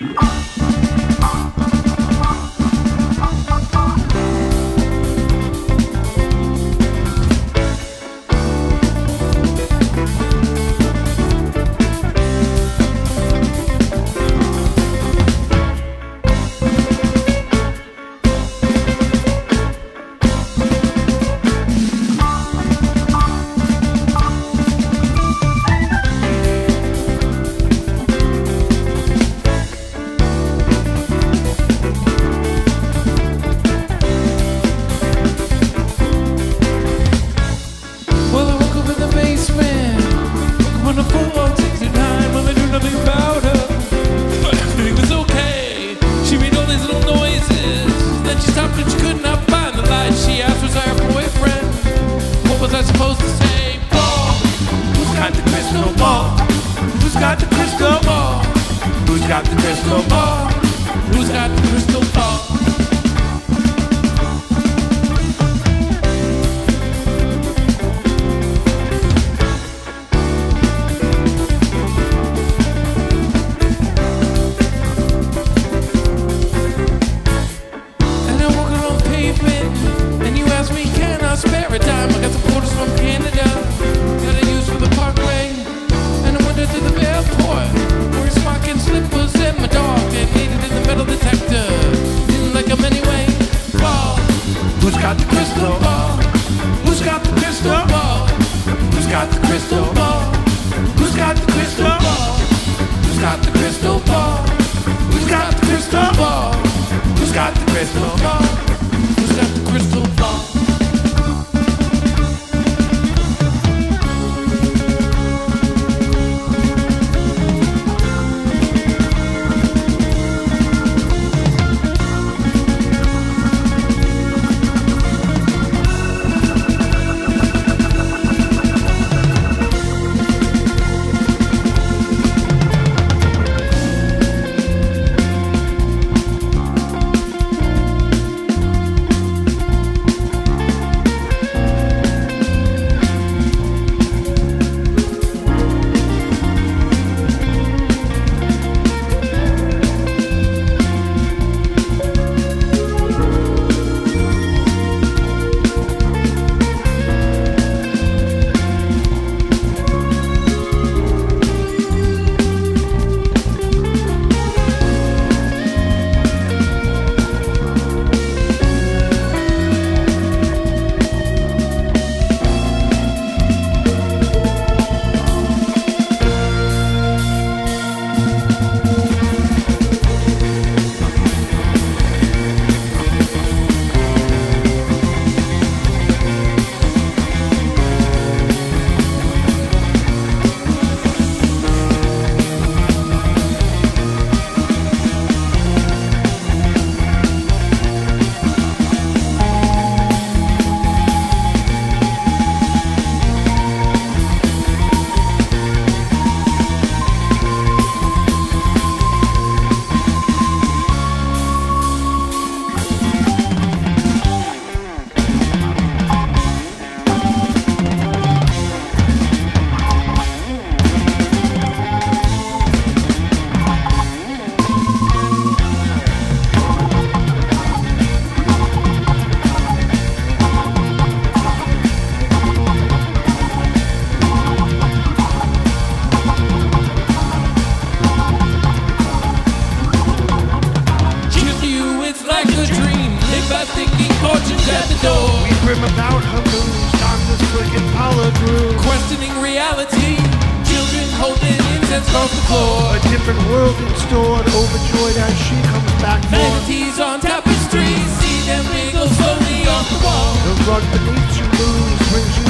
Oh. I supposed to say ball. Who's got the crystal ball? Who's got the crystal ball? Who's got the crystal ball? Who's got the crystal ball? got the crystal ball. grim about her moves, doctors flicking power grooves. Questioning reality, children holding incense off the floor. A different world in store, overjoyed as she comes back. Vanities on tapestries, see them mingle slowly off the wall. The rug beneath your moves brings you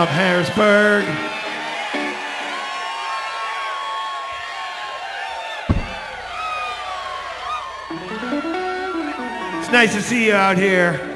up, Harrisburg? It's nice to see you out here.